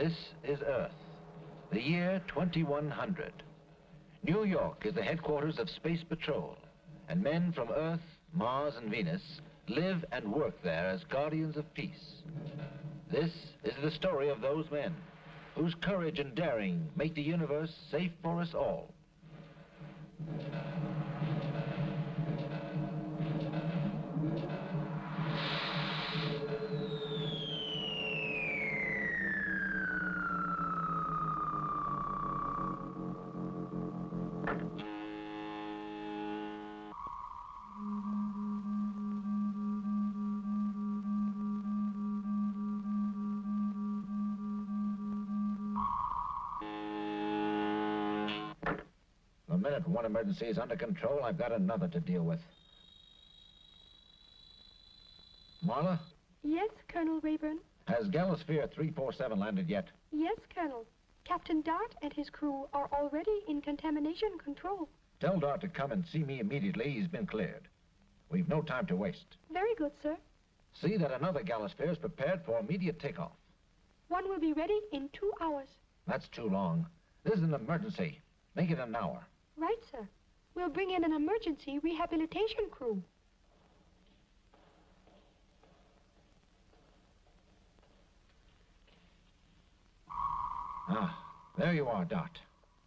This is Earth, the year 2100. New York is the headquarters of Space Patrol, and men from Earth, Mars, and Venus live and work there as guardians of peace. This is the story of those men whose courage and daring make the universe safe for us all. Minute one emergency is under control, I've got another to deal with. Marla, Yes, Colonel Raeburn. has Galasphere 347 landed yet? Yes, Colonel. Captain Dart and his crew are already in contamination control. Tell Dart to come and see me immediately. He's been cleared. We've no time to waste. Very good, sir. See that another Galasphere is prepared for immediate takeoff. One will be ready in two hours. That's too long. This is an emergency. Make it an hour. Right, sir. We'll bring in an emergency rehabilitation crew. Ah, there you are, Dart.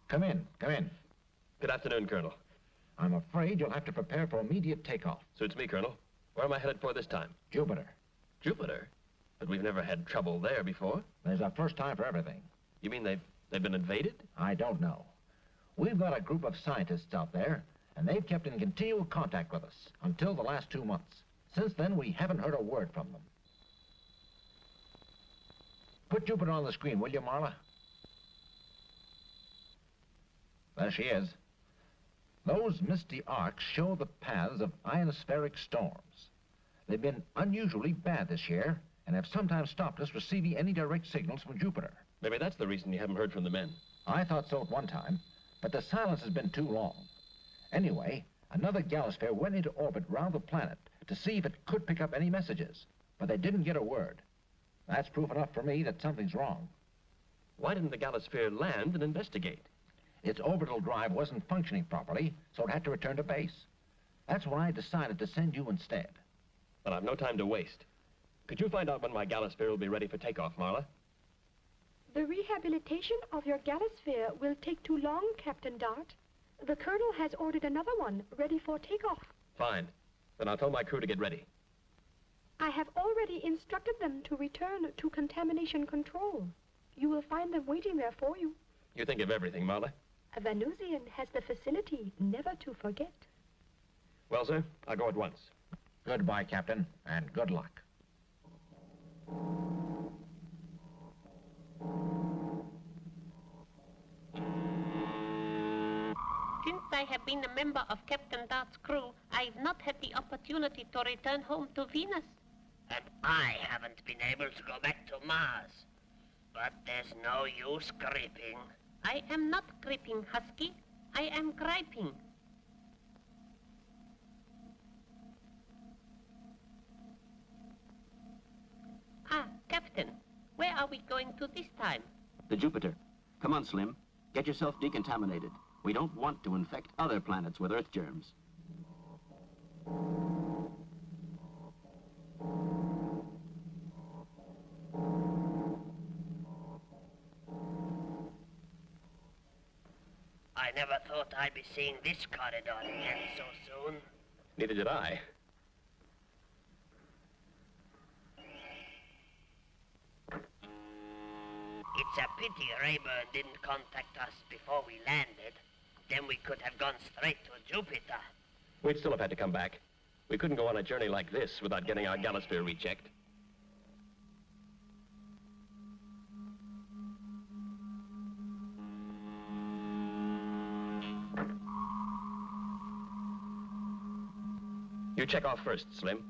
Come in, come in. Good afternoon, Colonel. I'm afraid you'll have to prepare for immediate takeoff. Suits me, Colonel. Where am I headed for this time? Jupiter. Jupiter? But we've never had trouble there before. There's a first time for everything. You mean they've, they've been invaded? I don't know. We've got a group of scientists out there, and they've kept in continual contact with us until the last two months. Since then, we haven't heard a word from them. Put Jupiter on the screen, will you, Marla? There she is. Those misty arcs show the paths of ionospheric storms. They've been unusually bad this year and have sometimes stopped us receiving any direct signals from Jupiter. Maybe that's the reason you haven't heard from the men. I thought so at one time, but the silence has been too long. Anyway, another Galasphere went into orbit round the planet to see if it could pick up any messages, but they didn't get a word. That's proof enough for me that something's wrong. Why didn't the Galasphere land and investigate? Its orbital drive wasn't functioning properly, so it had to return to base. That's why I decided to send you instead. But I've no time to waste. Could you find out when my Galasphere will be ready for takeoff, Marla? The rehabilitation of your Galasphere will take too long, Captain Dart. The Colonel has ordered another one ready for takeoff. Fine. Then I'll tell my crew to get ready. I have already instructed them to return to contamination control. You will find them waiting there for you. You think of everything, Marla. A Venusian has the facility never to forget. Well, sir, I'll go at once. Goodbye, Captain, and good luck. Since I have been a member of Captain Dart's crew, I've not had the opportunity to return home to Venus. And I haven't been able to go back to Mars. But there's no use creeping. I am not creeping, Husky. I am griping. Ah, Captain, where are we going to this time? The Jupiter. Come on, Slim. Get yourself decontaminated. We don't want to infect other planets with Earth germs. I never thought I'd be seeing this corridor again so soon. Neither did I. It's a pity Raeburn didn't contact us before we landed. Then we could have gone straight to Jupiter. We'd still have had to come back. We couldn't go on a journey like this without getting our Galasphere rechecked. You check off first, Slim.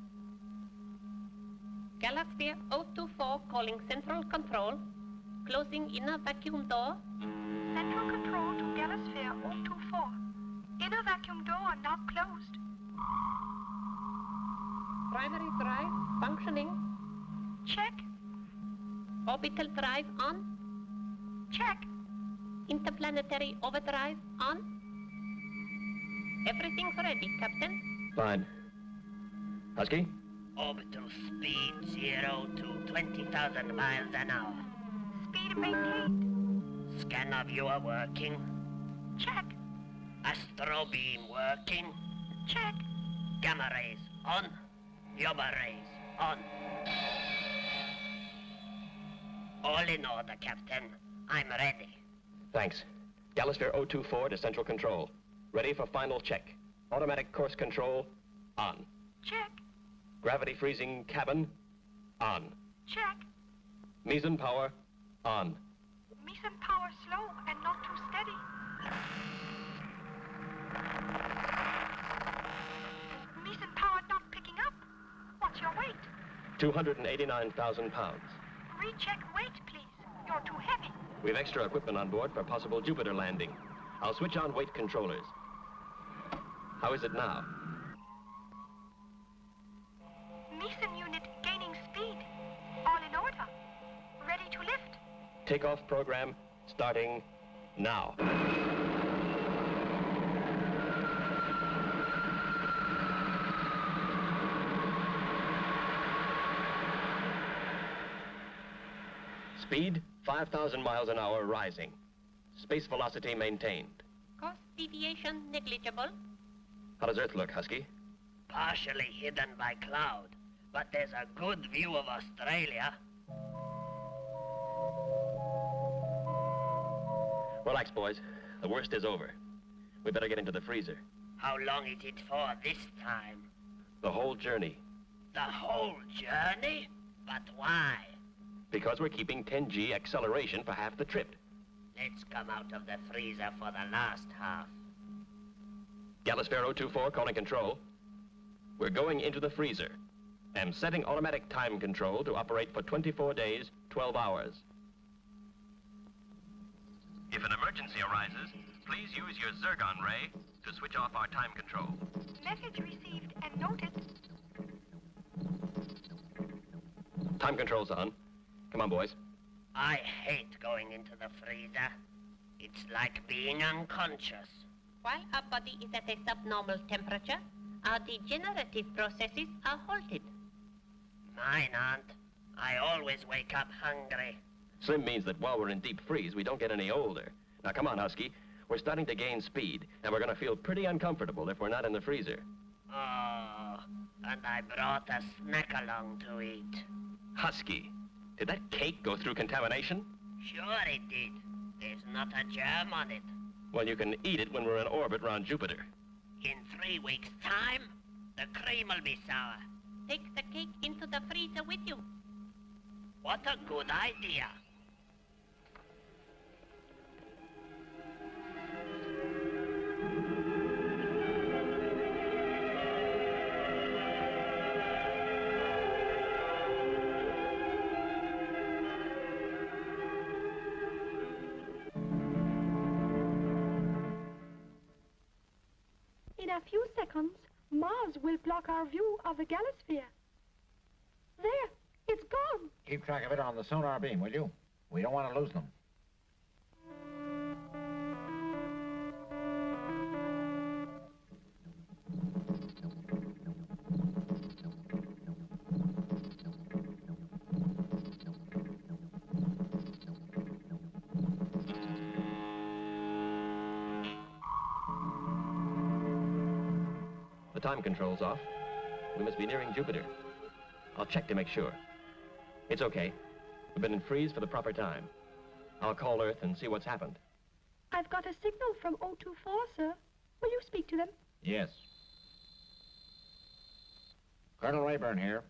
Galasphere 024 calling Central Control. Closing inner vacuum door. Central control to Galasphere 024. Inner vacuum door now closed. Primary drive functioning. Check. Orbital drive on. Check. Interplanetary overdrive on. Everything's ready, Captain. Fine. Husky? Orbital speed 0 to 20,000 miles an hour. Speed maintained. Scanner viewer working. Check. Astro beam working. Check. Gamma rays on. Yoba rays on. All in order, Captain. I'm ready. Thanks. Galasphere 024 to Central Control. Ready for final check. Automatic course control on. Check. Gravity freezing cabin on. Check. Meson power on. Meson power slow and not too steady. Meson power not picking up. What's your weight? 289,000 pounds. Recheck weight, please. You're too heavy. We've extra equipment on board for possible Jupiter landing. I'll switch on weight controllers. How is it now? Takeoff program starting now. Speed 5,000 miles an hour rising. Space velocity maintained. Course deviation negligible. How does Earth look, Husky? Partially hidden by cloud, but there's a good view of Australia. Relax, boys. The worst is over. We better get into the freezer. How long is it for this time? The whole journey. The whole journey? But why? Because we're keeping 10G acceleration for half the trip. Let's come out of the freezer for the last half. Galasphere 024 calling control. We're going into the freezer. I'm setting automatic time control to operate for 24 days, 12 hours. If an emergency arises, please use your Zergon ray to switch off our time control. Message received and noted. Time control's on. Come on, boys. I hate going into the freezer. It's like being unconscious. While our body is at a subnormal temperature, our degenerative processes are halted. Mine aren't. I always wake up hungry. Slim means that while we're in deep freeze, we don't get any older. Now, come on, Husky. We're starting to gain speed, and we're going to feel pretty uncomfortable if we're not in the freezer. Oh, and I brought a snack along to eat. Husky, did that cake go through contamination? Sure it did. There's not a germ on it. Well, you can eat it when we're in orbit around Jupiter. In three weeks' time, the cream will be sour. Take the cake into the freezer with you. What a good idea. A few seconds, Mars will block our view of the Galasphere. There, it's gone. Keep track of it on the sonar beam, will you? We don't want to lose them. Control's off. We must be nearing Jupiter. I'll check to make sure. It's okay. We've been in freeze for the proper time. I'll call Earth and see what's happened. I've got a signal from 024, sir. Will you speak to them? Yes. Colonel Raeburn here.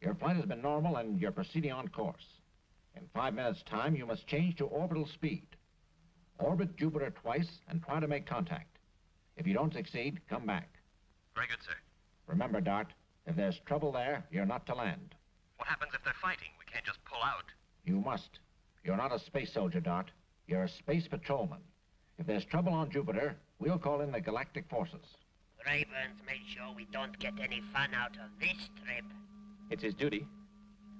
Your flight has been normal and you're proceeding on course. In five minutes' time, you must change to orbital speed. Orbit Jupiter twice and try to make contact. If you don't succeed, come back. Very good, sir. Remember, Dart, if there's trouble there, you're not to land. What happens if they're fighting? We can't just pull out. You must. You're not a space soldier, Dart. You're a space patrolman. If there's trouble on Jupiter, we'll call in the galactic forces. Raeburn's made sure we don't get any fun out of this trip. It's his duty.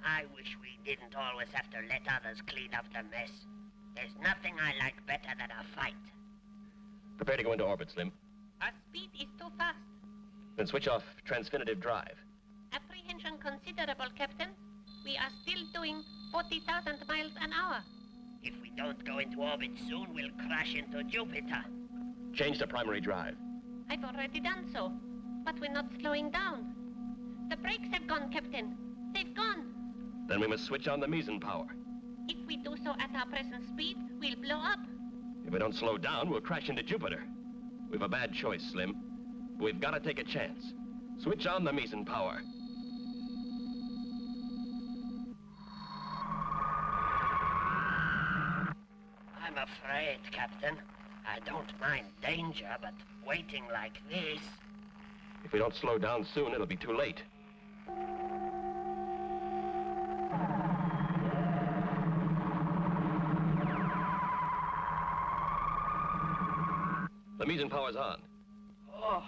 I wish we didn't always have to let others clean up the mess. There's nothing I like better than a fight. Prepare to go into orbit, Slim. Our speed is too fast. Then switch off transfinitive drive. Apprehension considerable, Captain. We are still doing 40,000 miles an hour. If we don't go into orbit soon, we'll crash into Jupiter. Change to primary drive. I've already done so, but we're not slowing down. The brakes have gone, Captain. They've gone. Then we must switch on the meson power. If we do so at our present speed, we'll blow up. If we don't slow down, we'll crash into Jupiter. We've a bad choice, Slim. We've got to take a chance. Switch on the meson power. I'm afraid, Captain. I don't mind danger, but waiting like this. If we don't slow down soon, it'll be too late. The meson power's on. Oh,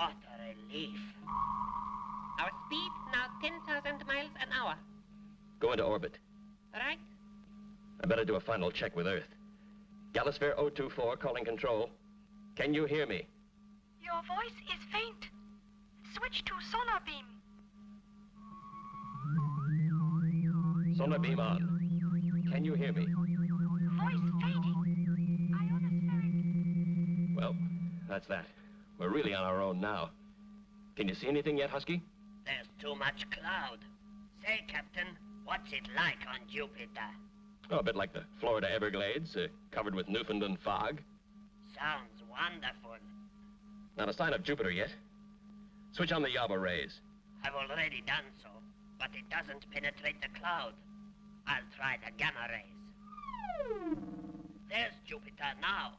what a relief. Our speed now 10,000 miles an hour. Go into orbit. Right? I better do a final check with Earth. Galasphere 024 calling control. Can you hear me? Your voice is faint. Switch to sonar beam. Sonar beam on. Can you hear me? Voice fading. Ionospheric. Well, that's that. We're really on our own now. Can you see anything yet, Husky? There's too much cloud. Say, Captain, what's it like on Jupiter? Oh, a bit like the Florida Everglades, uh, covered with Newfoundland fog. Sounds wonderful. Not a sign of Jupiter yet. Switch on the Yaba rays. I've already done so, but it doesn't penetrate the cloud. I'll try the gamma rays. There's Jupiter now.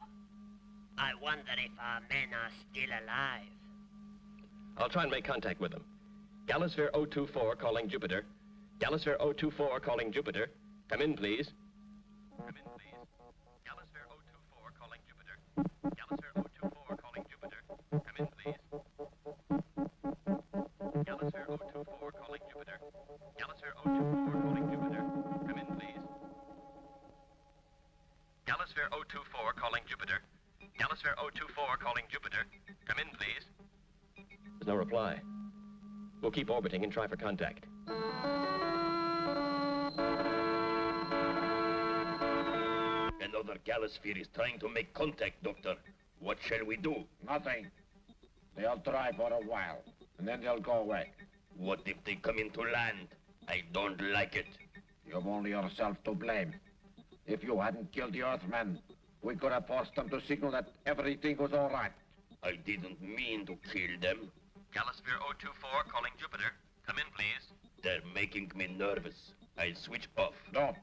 I wonder if our men are still alive. I'll try and make contact with them. Galasphere 024 calling Jupiter. Galasphere 024 calling Jupiter. Come in, please. Come in, please. Galasphere 024 calling Jupiter. Galasphere 024 calling Jupiter. Come in, please. Galasphere 024 calling Jupiter. Galasphere 024 calling Jupiter. Come in, please. Galasphere 024 calling Jupiter. Galasphere 024 calling Jupiter. Come in, please. There's no reply. We'll keep orbiting and try for contact. Another Galasphere is trying to make contact, Doctor. What shall we do? Nothing. They'll try for a while, and then they'll go away. What if they come into land? I don't like it. You've only yourself to blame. If you hadn't killed the Earthmen, we could have forced them to signal that everything was all right. I didn't mean to kill them. Galasphere 024 calling Jupiter. Come in, please. They're making me nervous. I'll switch off. Don't.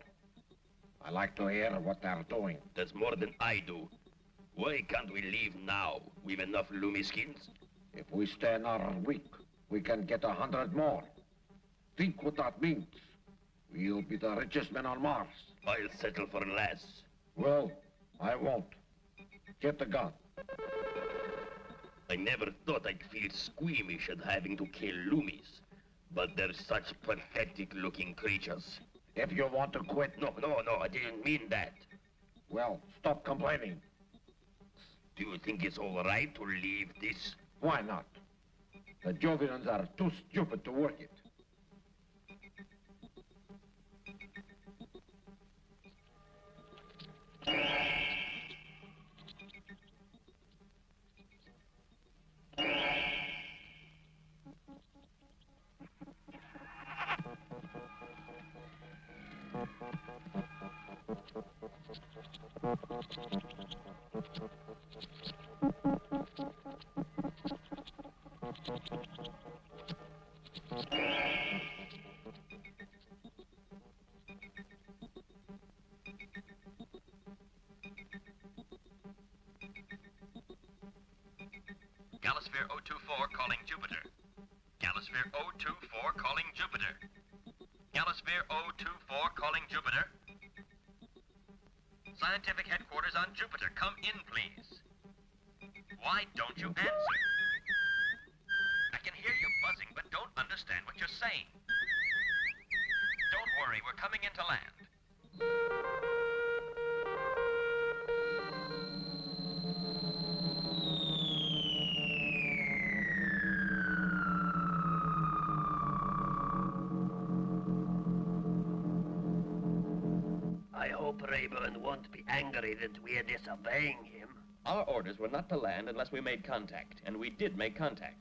I like to hear what they're doing. That's more than I do. Why can't we leave now? We've enough Lumi skins. If we stay another week, we can get a hundred more. Think what that means. We'll be the richest men on Mars. I'll settle for less. Well, I won't. Get the gun. I never thought I'd feel squeamish at having to kill Lumis. But they're such pathetic-looking creatures. If you want to quit, No, no, no, I didn't mean that. well, stop complaining. Do you think it's all right to leave this? Why not? The Jovians are too stupid to work it. Galasphere 024 calling Jupiter. Galasphere 024 calling Jupiter. Galasphere 024 calling Jupiter. Scientific headquarters on Jupiter, come in, please. Why don't you answer? I can hear you buzzing, but don't understand what you're saying. Don't worry, we're coming into land. Angry that we're disobeying him. Our orders were not to land unless we made contact, and we did make contact.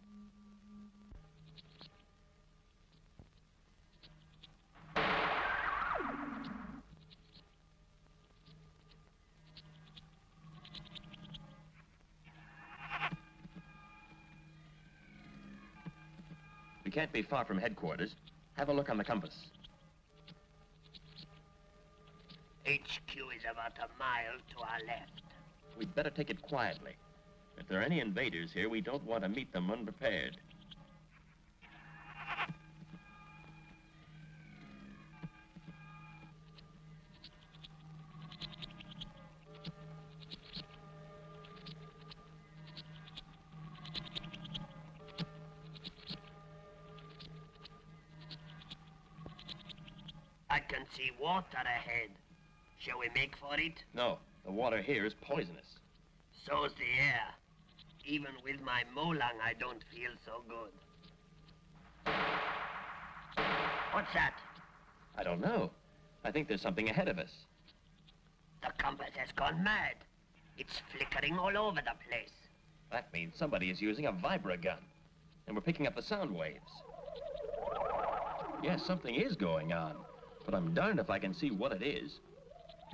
We can't be far from headquarters. Have a look on the compass. HQ about a mile to our left. We'd better take it quietly. If there are any invaders here, we don't want to meet them unprepared. I can see water ahead. Shall we make for it? No, the water here is poisonous. So's the air. Even with my molang, I don't feel so good. What's that? I don't know. I think there's something ahead of us. The compass has gone mad. It's flickering all over the place. That means somebody is using a vibra gun. And we're picking up the sound waves. Yes, something is going on. But I'm darned if I can see what it is.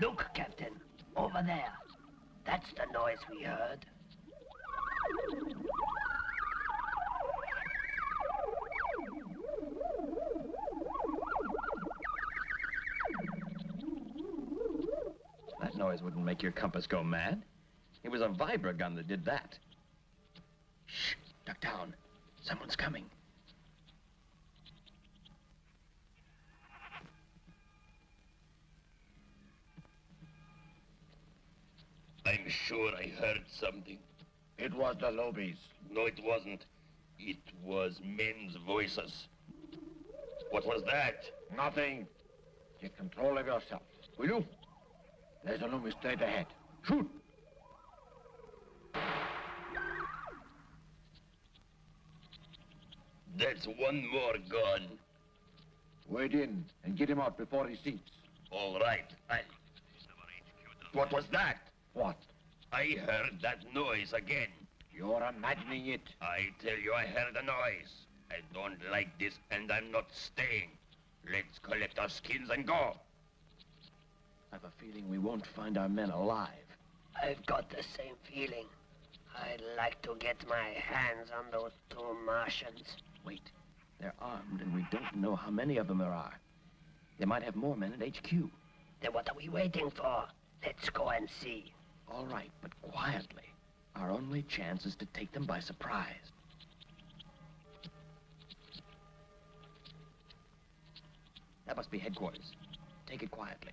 Look, Captain. Over there. That's the noise we heard. That noise wouldn't make your compass go mad. It was a vibra gun that did that. Shh, duck down. Someone's coming. I'm sure I heard something. It was the Lobies. No, it wasn't. It was men's voices. What was that? Nothing. Get control of yourself, will you? There's a Loomis straight ahead. Shoot! That's one more gun. Wade in and get him out before he sees. All right, I... What was that? What? I heard that noise again. You're imagining it. I tell you, I heard a noise. I don't like this, and I'm not staying. Let's collect our skins and go. I have a feeling we won't find our men alive. I've got the same feeling. I'd like to get my hands on those two Martians. Wait. They're armed, and we don't know how many of them there are. They might have more men at HQ. Then what are we waiting for? Let's go and see. All right, but quietly. Our only chance is to take them by surprise. That must be headquarters. Take it quietly.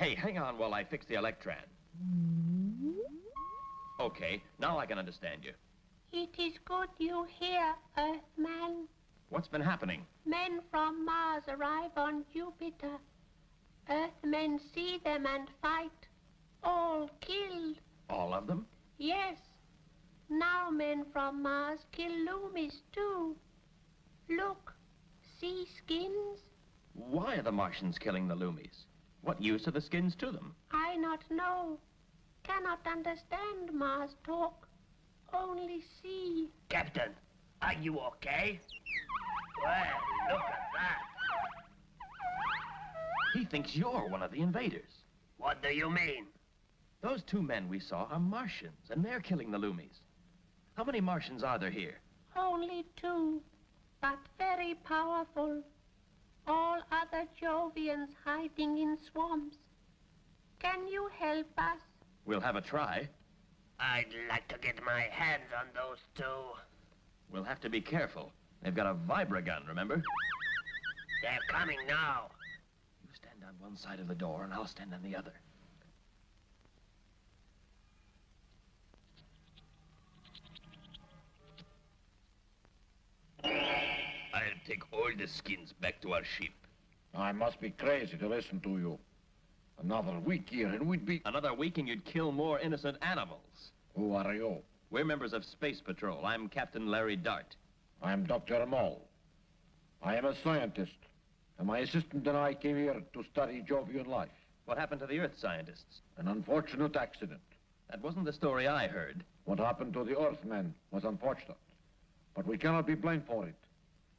Hey, hang on while I fix the Electran. Okay, now I can understand you. It is good you here, Earthman. What's been happening? Men from Mars arrive on Jupiter. Earthmen see them and fight. All killed. All of them? Yes. Now men from Mars kill Loomis too. Look. See skins? Why are the Martians killing the Loomies? What use are the skins to them? I not know. Cannot understand Mars talk. Only see. Captain, are you okay? Well, look at that. He thinks you're one of the invaders. What do you mean? Those two men we saw are Martians, and they're killing the Loomies. How many Martians are there here? Only two, but very powerful. All other Jovians hiding in swamps. Can you help us? We'll have a try. I'd like to get my hands on those two. We'll have to be careful. They've got a vibra gun, remember? They're coming now. You stand on one side of the door, and I'll stand on the other. Take all the skins back to our ship. I must be crazy to listen to you. Another week here and we'd be... Another week and you'd kill more innocent animals. Who are you? We're members of Space Patrol. I'm Captain Larry Dart. I'm Dr. Moll. I am a scientist, and my assistant and I came here to study Jovian life. What happened to the Earth scientists? An unfortunate accident. That wasn't the story I heard. What happened to the Earthmen was unfortunate, but we cannot be blamed for it.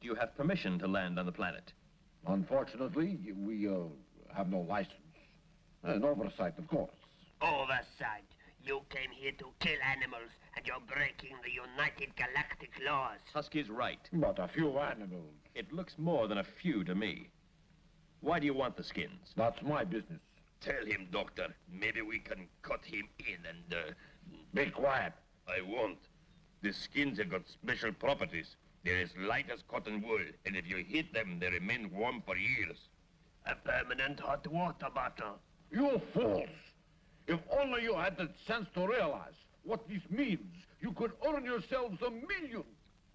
Do you have permission to land on the planet? Unfortunately, we uh, have no license. An oversight, of course. Oversight. You came here to kill animals, and you're breaking the United Galactic laws. Husky's right. But a few animals. It looks more than a few to me. Why do you want the skins? That's my business. Tell him, Doctor. Maybe we can cut him in and, uh... Be quiet. I won't. The skins have got special properties. They're as light as cotton wool, and if you hit them, they remain warm for years. A permanent hot water bottle. You fools! If only you had the sense to realize what this means, you could earn yourselves a million.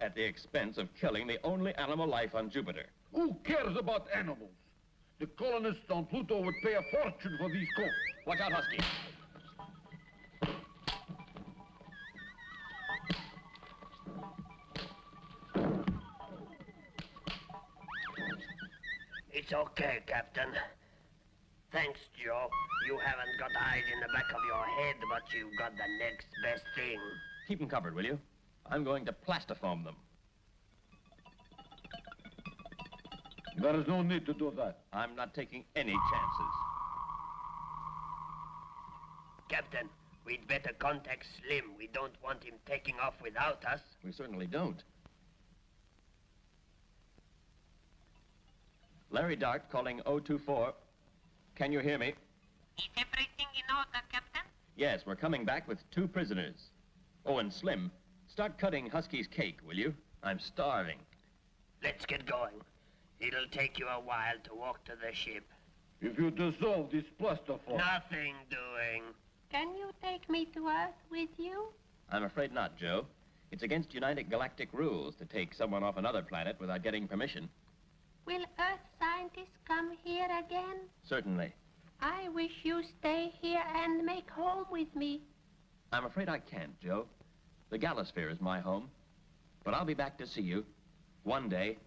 At the expense of killing the only animal life on Jupiter. Who cares about animals? The colonists on Pluto would pay a fortune for these coats. Watch out, Husky. It's okay, Captain. Thanks, Joe. You haven't got eyes in the back of your head, but you've got the next best thing. Keep them covered, will you? I'm going to plastiform them. There is no need to do that. I'm not taking any chances. Captain, we'd better contact Slim. We don't want him taking off without us. We certainly don't. Larry Dart calling 024. Can you hear me? Is everything in order, Captain? Yes, we're coming back with two prisoners. Oh, and Slim, start cutting Husky's cake, will you? I'm starving. Let's get going. It'll take you a while to walk to the ship. If you dissolve this plastiform... Nothing doing. Can you take me to Earth with you? I'm afraid not, Joe. It's against United Galactic rules to take someone off another planet without getting permission. Will Earth scientists come here again? Certainly. I wish you stay here and make home with me. I'm afraid I can't, Joe. The Galasphere is my home. But I'll be back to see you one day.